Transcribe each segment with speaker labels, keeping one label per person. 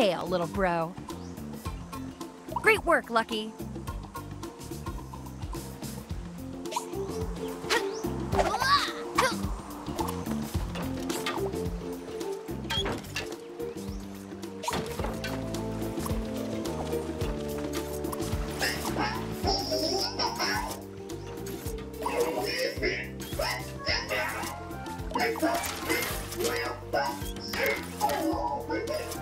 Speaker 1: tail, little bro. Great work, Lucky.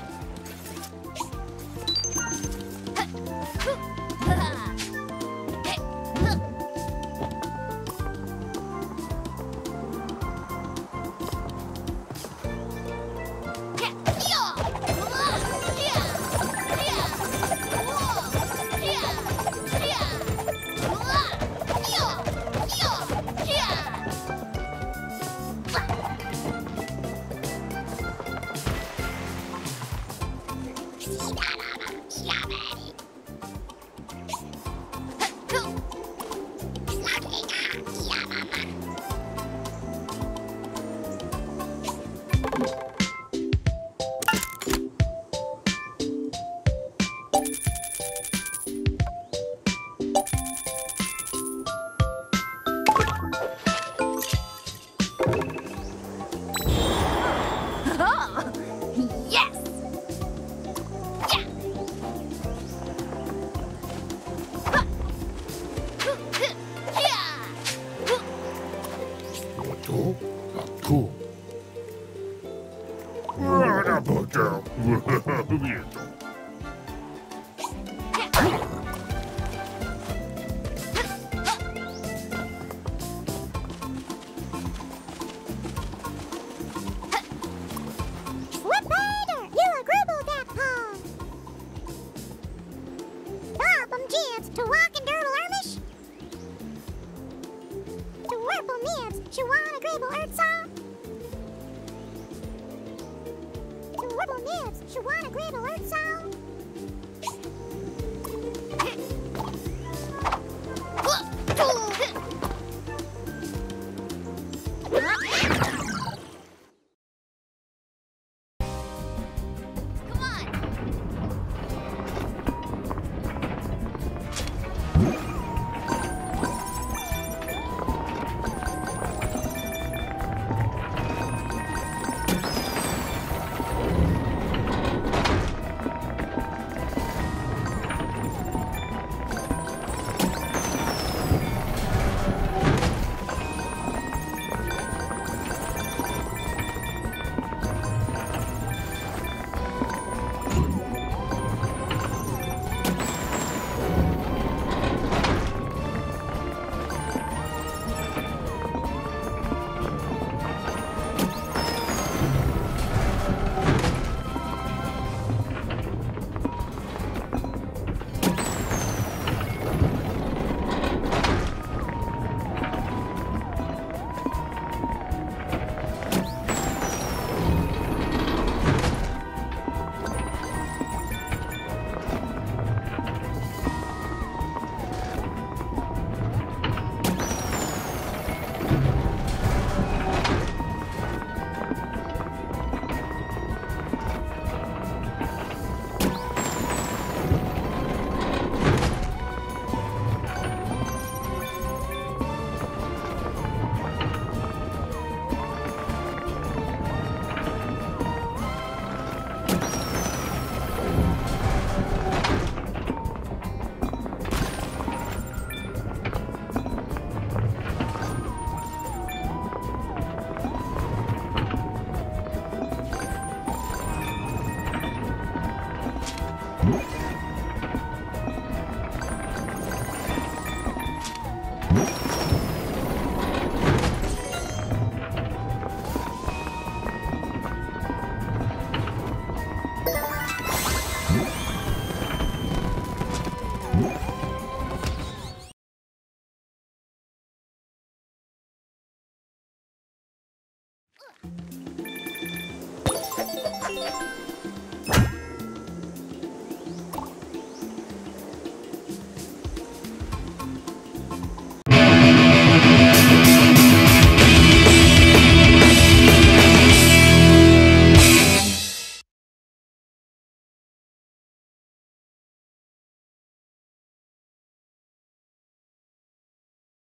Speaker 1: Yes!
Speaker 2: Um jibs to walk and dirtle. To whirple mibs, she wanna gribble ertsaw. To whirple mibs, she wanna gribble ertsaw.